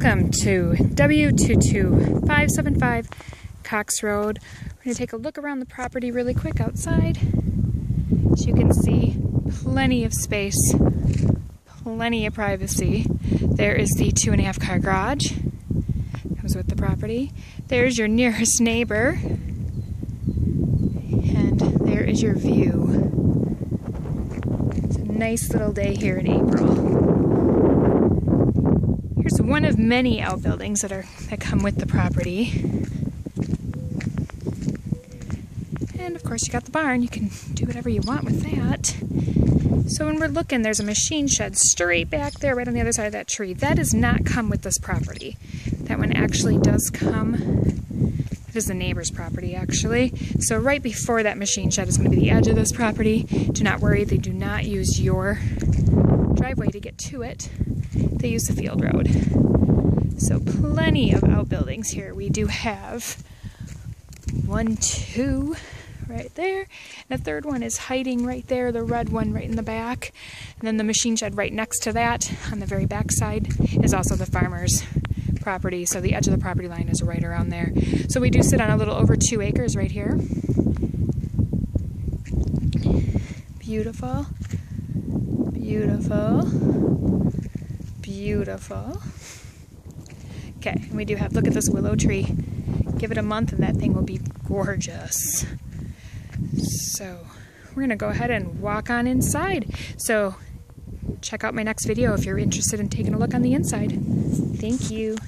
Welcome to W22575 Cox Road. We're going to take a look around the property really quick outside. As you can see, plenty of space, plenty of privacy. There is the two and a half car garage. Comes with the property. There's your nearest neighbor. And there is your view. It's a nice little day here in April. One of many outbuildings that are that come with the property. And of course you got the barn, you can do whatever you want with that. So when we're looking, there's a machine shed straight back there, right on the other side of that tree. That does not come with this property. That one actually does come, it is the neighbor's property actually. So right before that machine shed is gonna be the edge of this property. Do not worry, they do not use your driveway to get to it they use the field road. So plenty of outbuildings here. We do have one, two right there. And the third one is hiding right there, the red one right in the back. And then the machine shed right next to that on the very back side is also the farmer's property. So the edge of the property line is right around there. So we do sit on a little over two acres right here. Beautiful. Beautiful. Beautiful. Okay, we do have, look at this willow tree. Give it a month and that thing will be gorgeous. So we're gonna go ahead and walk on inside. So check out my next video if you're interested in taking a look on the inside. Thank you.